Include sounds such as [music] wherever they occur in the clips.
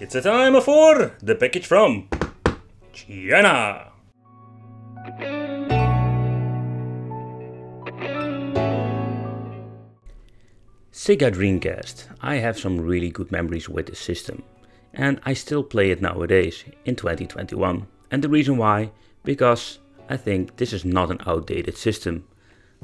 It's a time for the package from China. Sega Dreamcast. I have some really good memories with this system. And I still play it nowadays, in 2021. And the reason why? Because I think this is not an outdated system.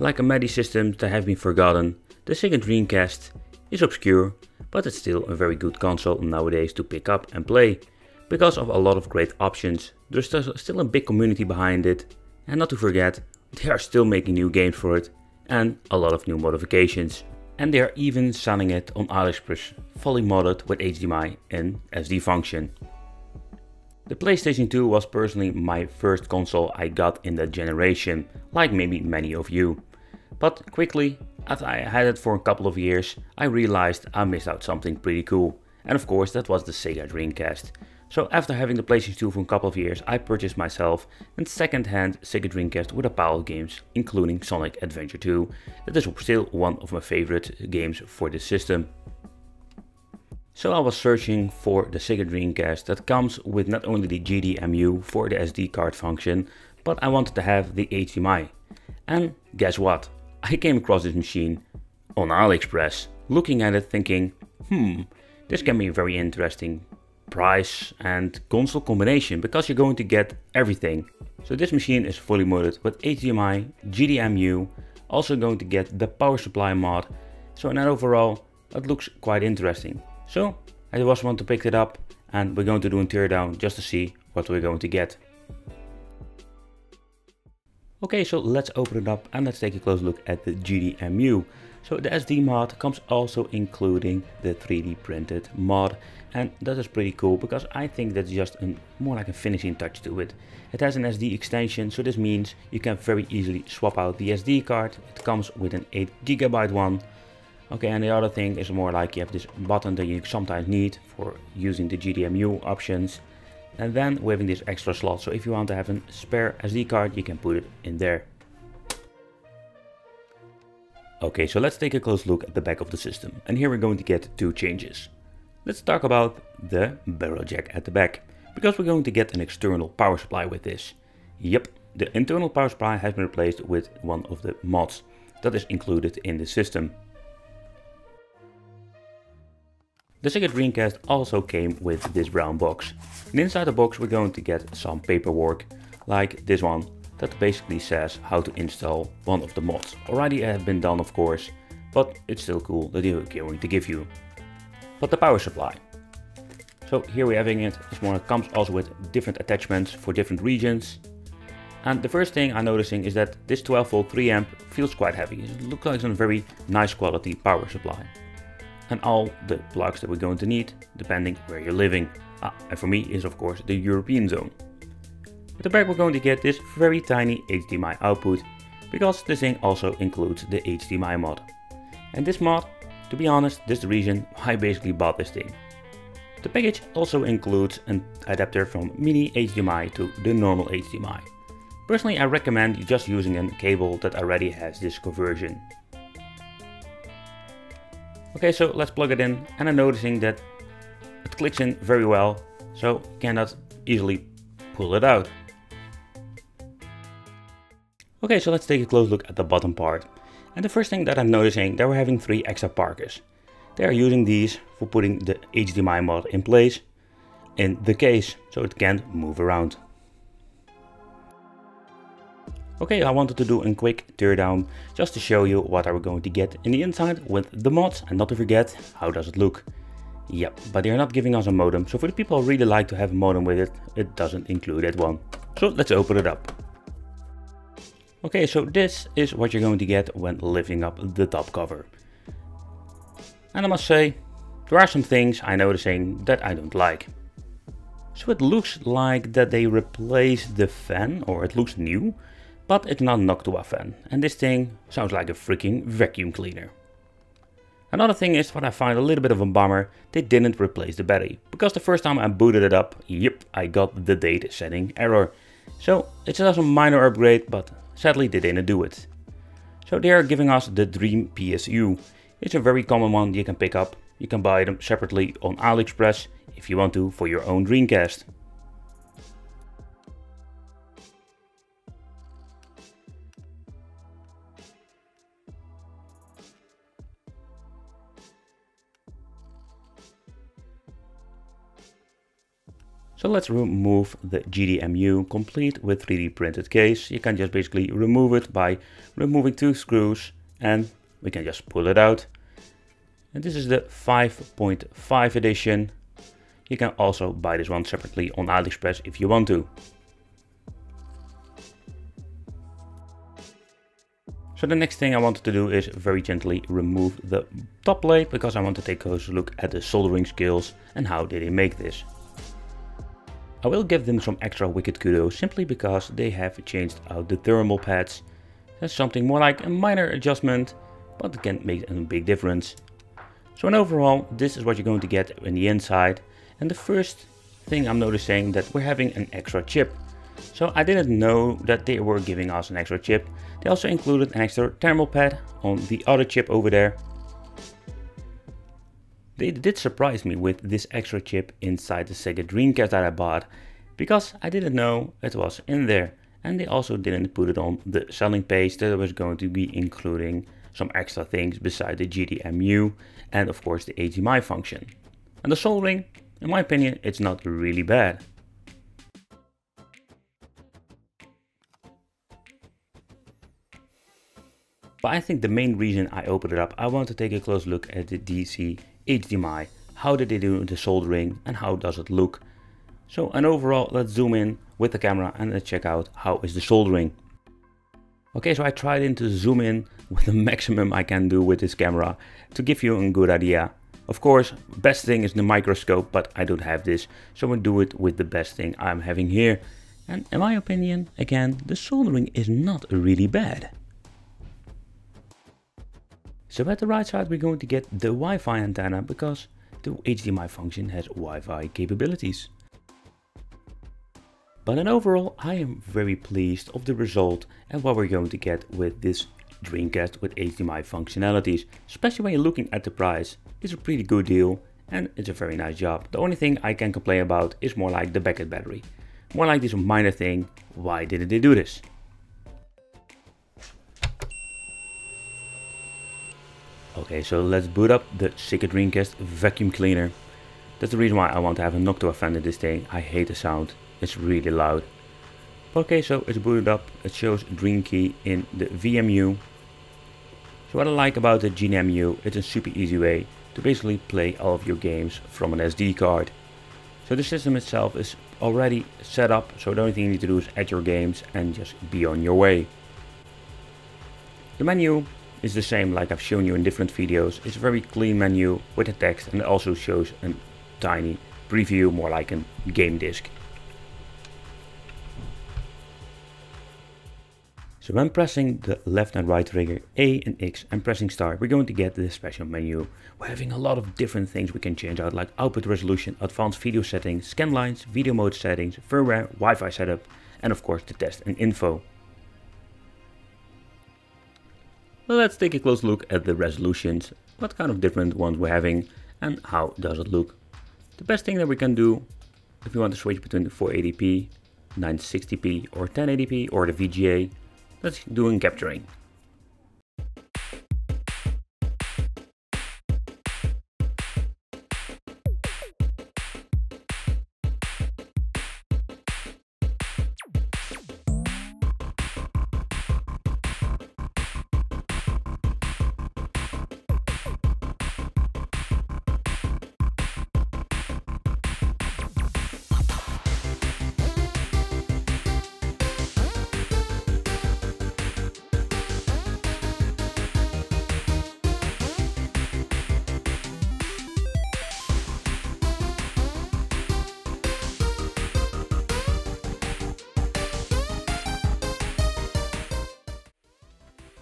Like a many systems that have been forgotten, the Sega Dreamcast is obscure, but it's still a very good console nowadays to pick up and play. Because of a lot of great options, there's still a big community behind it. And not to forget, they are still making new games for it and a lot of new modifications and they are even selling it on AliExpress fully modded with HDMI and SD function. The PlayStation 2 was personally my first console I got in that generation, like maybe many of you. But quickly, after I had it for a couple of years, I realized I missed out something pretty cool. And of course that was the Sega Dreamcast. So after having the PlayStation 2 for a couple of years, I purchased myself a second-hand Sega Dreamcast with a pile of games, including Sonic Adventure 2. That is still one of my favorite games for this system. So I was searching for the Sega Dreamcast that comes with not only the GDemu for the SD card function, but I wanted to have the HDMI. And guess what? I came across this machine on AliExpress, looking at it thinking, hmm, this can be a very interesting price and console combination because you're going to get everything. So this machine is fully modded with HDMI, GDemu, also going to get the power supply mod. So in that overall, it looks quite interesting. So I just want to pick it up and we're going to do a teardown just to see what we're going to get. Okay, so let's open it up and let's take a close look at the GDemu. So the SD mod comes also including the 3D printed mod and that is pretty cool because I think that's just more like a finishing touch to it. It has an SD extension so this means you can very easily swap out the SD card. It comes with an 8GB one. Okay and the other thing is more like you have this button that you sometimes need for using the GDemu options. And then we have this extra slot so if you want to have a spare SD card you can put it in there. Okay, so let's take a close look at the back of the system. And here we're going to get two changes. Let's talk about the barrel jack at the back, because we're going to get an external power supply with this. Yep, the internal power supply has been replaced with one of the mods that is included in the system. The Sega Dreamcast also came with this brown box. And inside the box we're going to get some paperwork, like this one, that basically says how to install one of the mods. Already have been done of course, but it's still cool that they're going to give you. But the power supply. So here we're having it, this one comes also with different attachments for different regions. And the first thing I'm noticing is that this 12 volt 3 amp feels quite heavy. It looks like it's a very nice quality power supply. And all the plugs that we're going to need, depending where you're living. Ah, and for me is of course the European zone. At the back we're going to get this very tiny HDMI output, because this thing also includes the HDMI mod. And this mod, to be honest, this is the reason why I basically bought this thing. The package also includes an adapter from mini HDMI to the normal HDMI. Personally I recommend just using a cable that already has this conversion. Okay, so let's plug it in and I'm noticing that it clicks in very well, so cannot easily pull it out. Okay, so let's take a close look at the bottom part. And the first thing that I'm noticing, that we're having three extra parkers. They are using these for putting the HDMI mod in place in the case, so it can't move around. Okay, I wanted to do a quick teardown just to show you what are we going to get in the inside with the mods and not to forget how does it look. Yep, but they're not giving us a modem, so for the people who really like to have a modem with it, it doesn't include that one. So let's open it up. Okay, so this is what you're going to get when lifting up the top cover. And I must say, there are some things I'm noticing that I don't like. So it looks like that they replaced the fan, or it looks new, but it's not Noctua fan. And this thing sounds like a freaking vacuum cleaner. Another thing is what I find a little bit of a bummer, they didn't replace the battery. Because the first time I booted it up, yep, I got the date setting error. So it's just a minor upgrade, but Sadly, they didn't do it. So they are giving us the Dream PSU. It's a very common one you can pick up. You can buy them separately on AliExpress. if you want to for your own Dreamcast. So let's remove the GDemu complete with 3D printed case. You can just basically remove it by removing two screws and we can just pull it out. And this is the 5.5 edition. You can also buy this one separately on AliExpress if you want to. So the next thing I wanted to do is very gently remove the top plate because I want to take a closer look at the soldering skills and how did they make this. I will give them some extra wicked kudos simply because they have changed out the thermal pads. That's something more like a minor adjustment, but it can make a big difference. So in overall, this is what you're going to get in the inside. And the first thing I'm noticing that we're having an extra chip. So I didn't know that they were giving us an extra chip. They also included an extra thermal pad on the other chip over there. They did surprise me with this extra chip inside the Sega Dreamcast that I bought because I didn't know it was in there and they also didn't put it on the selling page that I was going to be including some extra things beside the GDemu and of course the HDMI function. And the soldering, in my opinion, it's not really bad. But I think the main reason I opened it up, I want to take a close look at the DC HDMI. How did they do the soldering and how does it look? So and overall, let's zoom in with the camera and let's check out how is the soldering. Okay, so I tried in to zoom in with the [laughs] maximum I can do with this camera to give you a good idea. Of course, best thing is the microscope, but I don't have this, so I do it with the best thing I'm having here. And in my opinion, again, the soldering is not really bad. So at the right side we're going to get the Wi-Fi antenna because the HDMI function has Wi-Fi capabilities. But in overall I am very pleased of the result and what we're going to get with this Dreamcast with HDMI functionalities. Especially when you're looking at the price, it's a pretty good deal and it's a very nice job. The only thing I can complain about is more like the backup battery. More like this minor thing, why didn't they do this? Okay, so let's boot up the Sega Dreamcast vacuum cleaner. That's the reason why I want to have a Noctua fan in this thing. I hate the sound. It's really loud. Okay, so it's booted up. It shows Dream Key in the VMU. So what I like about the GDemu, it's a super easy way to basically play all of your games from an SD card. So the system itself is already set up, so the only thing you need to do is add your games and just be on your way. The menu is the same like I've shown you in different videos. It's a very clean menu with the text and it also shows a tiny preview more like a game disc. So when pressing the left and right trigger A and X and pressing start, we're going to get this special menu. We're having a lot of different things we can change out like output resolution, advanced video settings, scan lines, video mode settings, firmware, Wi-Fi setup, and of course the test and info. Let's take a close look at the resolutions, what kind of different ones we're having and how does it look. The best thing that we can do if you want to switch between the 480p, 960p or 1080p or the VGA, let's do in capturing.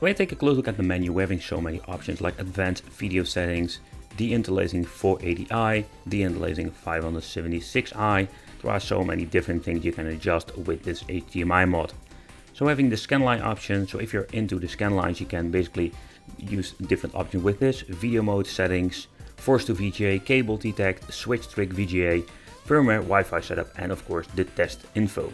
When I take a close look at the menu, we're having so many options like advanced video settings, deinterlacing 480i, deinterlacing 576i. There are so many different things you can adjust with this HDMI mod. So having the scanline option, so if you're into the scanlines, you can basically use different options with this. Video mode settings, Force to VGA, cable detect, switch trick VGA, firmware, Wi-Fi setup and of course the test info.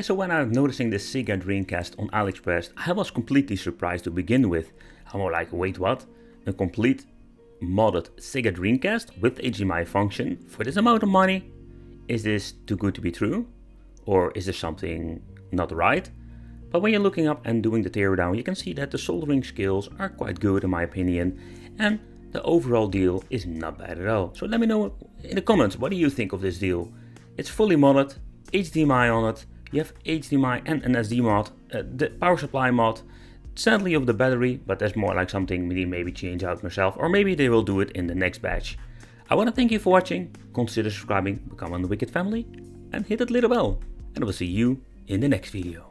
Okay, so when I was noticing this Sega Dreamcast on AliExpress, I was completely surprised to begin with. I'm like, wait what? A complete modded Sega Dreamcast with HDMI function for this amount of money? Is this too good to be true? Or is there something not right? But when you're looking up and doing the teardown, you can see that the soldering skills are quite good in my opinion, and the overall deal is not bad at all. So let me know in the comments, what do you think of this deal? It's fully modded, HDMI on it, you have HDMI and an SD mod, uh, the power supply mod, sadly of the battery, but that's more like something maybe change out myself, or maybe they will do it in the next batch. I want to thank you for watching, consider subscribing, become on the Wicked family, and hit that little bell, and I will see you in the next video.